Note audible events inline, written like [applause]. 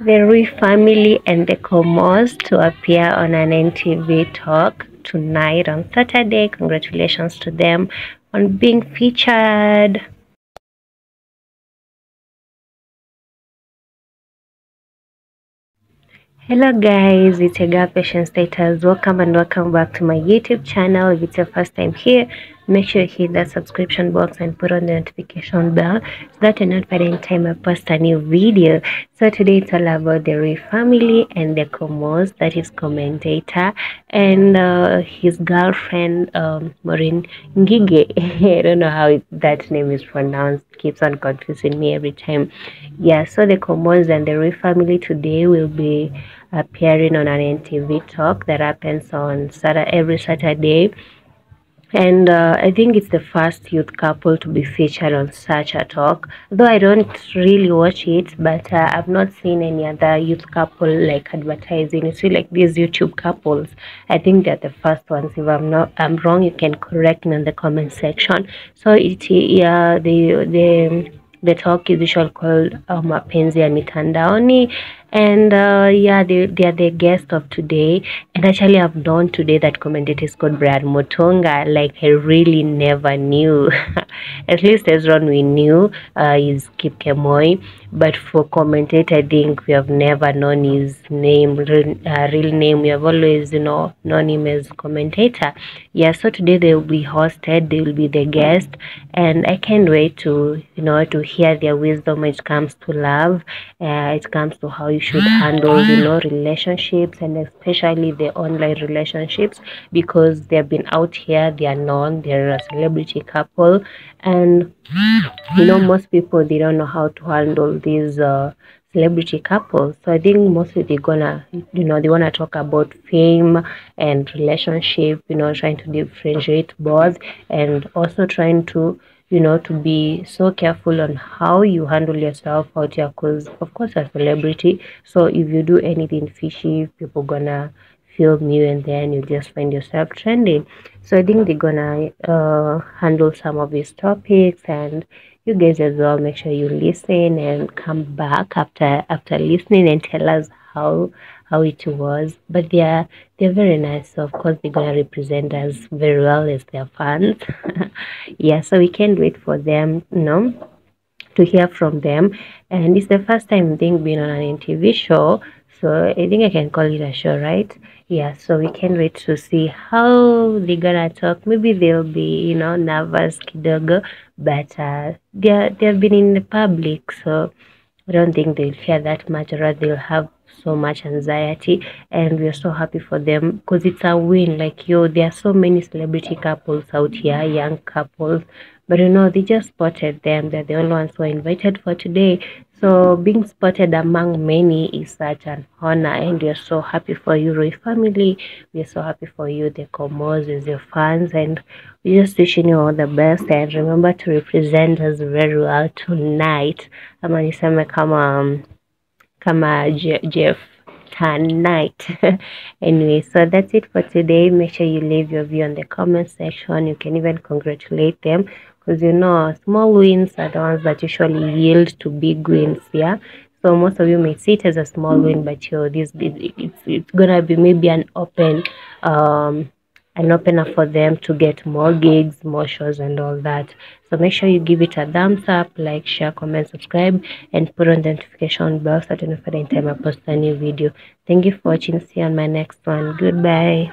the Ruih family and the Komos to appear on an NTV talk tonight on Saturday. Congratulations to them on being featured. Hello guys, it's your girl Patience Titus. Welcome and welcome back to my YouTube channel. If it's your first time here, make sure you hit that subscription box and put on the notification bell so that you're not notified anytime I post a new video. So today it's all about the Ray family and the Komos, that is commentator, and uh, his girlfriend um, Maureen Ngigi. [laughs] I don't know how it, that name is pronounced. Keeps on confusing me every time. Yeah, so the Komos and the Ray family today will be appearing on an NTV talk that happens on Saturday, every Saturday. And uh, I think it's the first youth couple to be featured on such a talk. Though I don't really watch it, but uh, I've not seen any other youth couple like advertising. You see, like these YouTube couples, I think they're the first ones. If I'm not, I'm wrong, you can correct me in the comment section. So it, yeah, the the the talk is usually called uh, mapenzi ya mitandaoni and uh, yeah they, they are the guest of today. And actually i've known today that commentator is called brad motonga like i really never knew. [laughs] At least as Ezron we knew uh, is kip kemoy. But for commentator i think we have never known his name real, uh, real name. We have always you know known him as commentator. Yeah so today they will be hosted. They will be the guest. And i can't wait to you know to hear their wisdom when it comes to love uh, it comes to how you should handle you know relationships and especially the online relationships because they've been out here they are known they're a celebrity couple. And you know most people they don't know how to handle these uh, celebrity couples. So i think mostly they're gonna you know they want to talk about fame and relationship you know trying to differentiate both and also trying to you know to be so careful on how you handle yourself out here because of course a celebrity. So if you do anything fishy people gonna film you and then you just find yourself trending. So i think they're gonna uh, handle some of these topics and you guys as well make sure you listen and come back after after listening and tell us how how it was. But they're they're very nice so of course they're gonna represent us very well as their fans [laughs] yeah so we can't wait for them you know to hear from them. And it's the first time they've been on an TV show so I think I can call it a show right? Yeah so we can't wait to see how they're gonna talk. Maybe they'll be you know nervous kidogo but uh they're they've been in the public so I don't think they'll fear that much, or they'll have so much anxiety. And we're so happy for them because it's a win. Like, yo, there are so many celebrity couples out here, young couples, but you know, they just spotted them. They're the only ones who are invited for today. So, being spotted among many is such an honor, and we're so happy for you, Roy family. We're so happy for you, the Komos, as your fans, and we're just wishing you all the best. And remember to represent us very well tonight. Um, kama jeff tonight. [laughs] anyway, so that's it for today. Make sure you leave your view on the comment section. You can even congratulate them because you know small wins are the ones that usually yield to big wins. Yeah. So most of you may see it as a small win, but you know, this it- it's it's gonna be maybe an open um an opener for them to get more gigs, more shows, and all that. So make sure you give it a thumbs up, like, share, comment, subscribe, and put on the notification bell so that you know for the time I post a new video. Thank you for watching. See you on my next one. Goodbye.